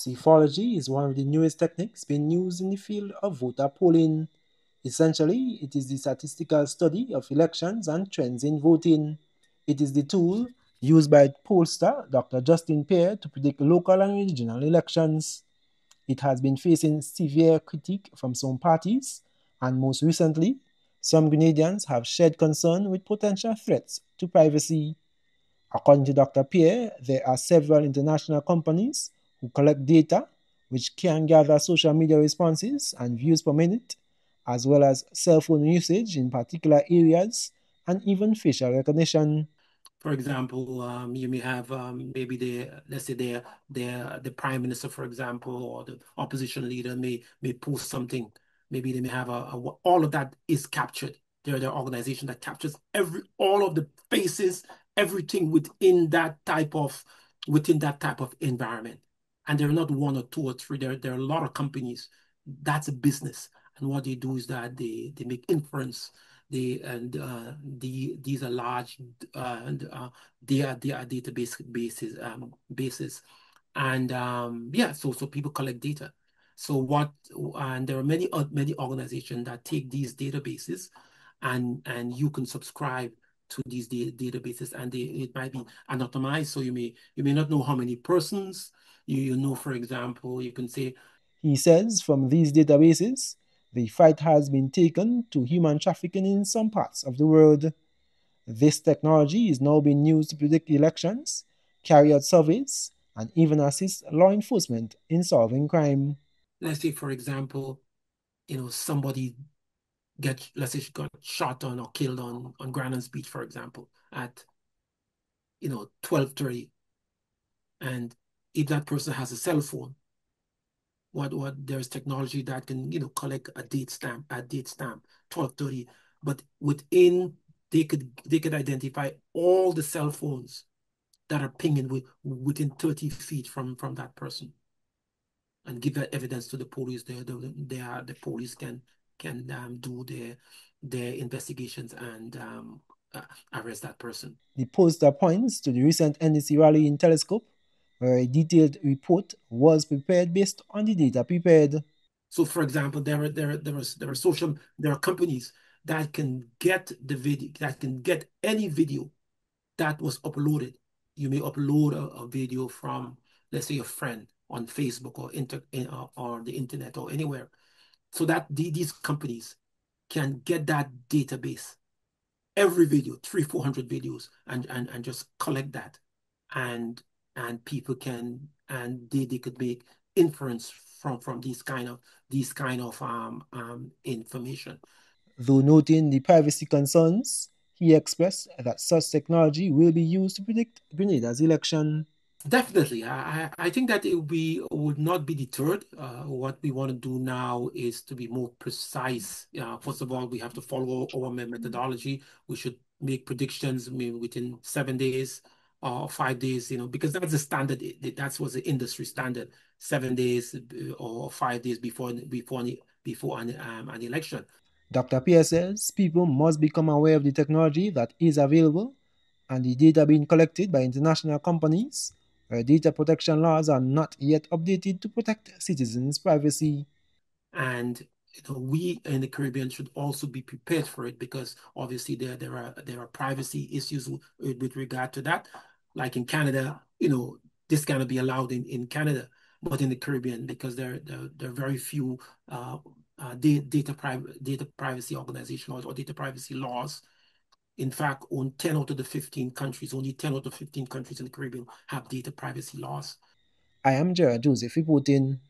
Psephology is one of the newest techniques being used in the field of voter polling. Essentially, it is the statistical study of elections and trends in voting. It is the tool used by pollster Dr. Justin Pierre to predict local and regional elections. It has been facing severe critique from some parties, and most recently, some Grenadians have shared concern with potential threats to privacy. According to Dr. Pierre, there are several international companies who collect data which can gather social media responses and views per minute, as well as cell phone usage in particular areas, and even facial recognition. For example, um, you may have um, maybe the let's say the the the prime minister, for example, or the opposition leader may may post something. Maybe they may have a, a all of that is captured. They're the organization that captures every all of the faces, everything within that type of within that type of environment. And they're not one or two or three. There, there are a lot of companies. That's a business. And what they do is that they they make inference they and uh, the these are large uh, and uh, they are they are database bases um, bases, and um, yeah, so so people collect data. So what and there are many uh, many organizations that take these databases, and and you can subscribe to these databases, and they, it might be anonymized. So you may you may not know how many persons you you know. For example, you can say. He says from these databases, the fight has been taken to human trafficking in some parts of the world. This technology is now being used to predict elections, carry out surveys, and even assist law enforcement in solving crime. Let's say, for example, you know, somebody get let's say she got shot on or killed on on Grand Anse Beach, for example, at you know twelve thirty, and if that person has a cell phone, what what there's technology that can you know collect a date stamp a date stamp 1230 but within they could they could identify all the cell phones that are pinging with, within 30 feet from from that person and give that evidence to the police. There the, they are the police can can um, do their their investigations and um, uh, arrest that person the poster points to the recent ndc rally in telescope where a detailed report was prepared based on the data prepared. So, for example, there are there there are there are social there are companies that can get the video that can get any video that was uploaded. You may upload a, a video from, let's say, a friend on Facebook or inter uh, or the internet or anywhere, so that the, these companies can get that database, every video, three four hundred videos, and and and just collect that, and and people can and they, they could make inference from from these kind of these kind of um, um, information. Though noting the privacy concerns, he expressed that such technology will be used to predict Grenada's election. Definitely, I, I think that it we would not be deterred. Uh, what we want to do now is to be more precise. Uh, first of all, we have to follow our methodology. We should make predictions within seven days or five days, you know, because that's the standard. That's was the industry standard: seven days uh, or five days before before before an, um, an election. Dr. Pierre says people must become aware of the technology that is available and the data being collected by international companies data protection laws are not yet updated to protect citizens' privacy. And you know, we in the Caribbean should also be prepared for it because obviously there there are there are privacy issues with, regard to that like in Canada, you know, this cannot be allowed in, in Canada, but in the Caribbean, because there, there, there are very few uh, uh, data, pri- data privacy organizations or data privacy laws. In fact, on 10 out of the 15 countries, only 10 out of 15 countries in the Caribbean have data privacy laws. I am Gerard Joseph reporting